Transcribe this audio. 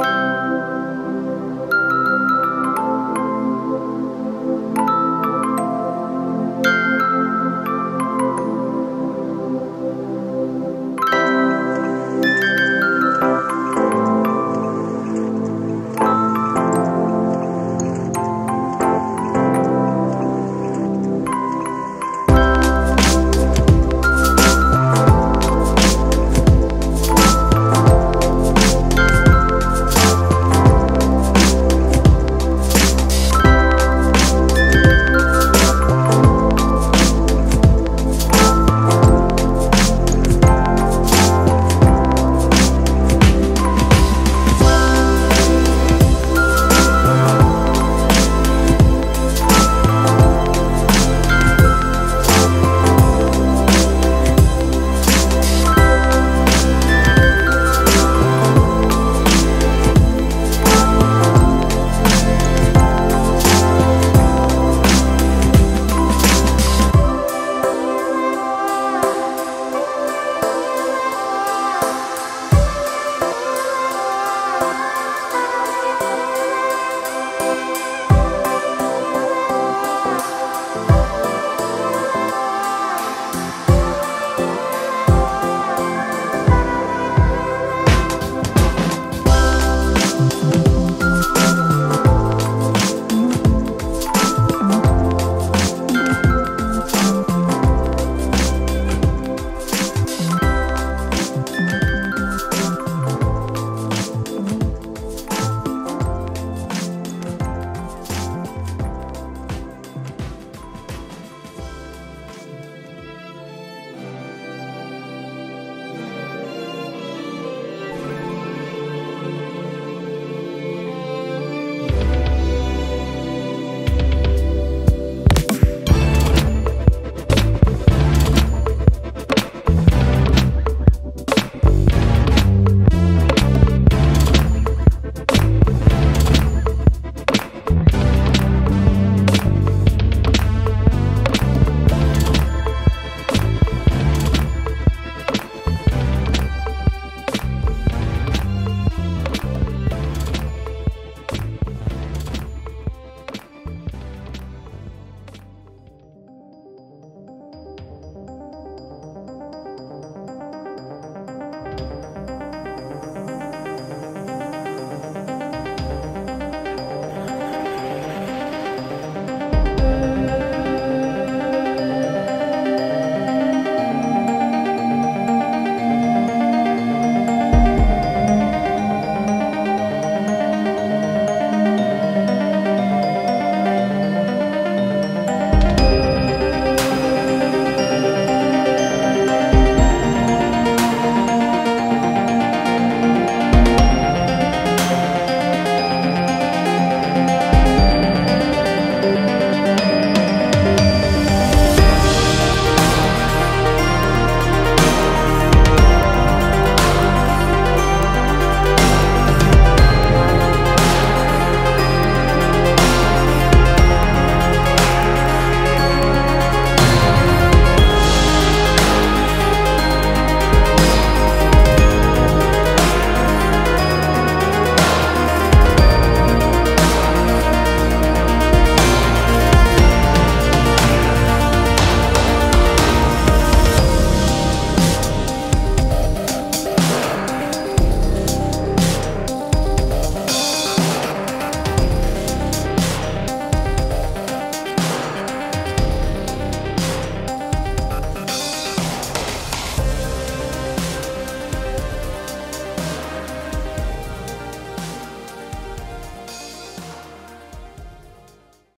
Bye.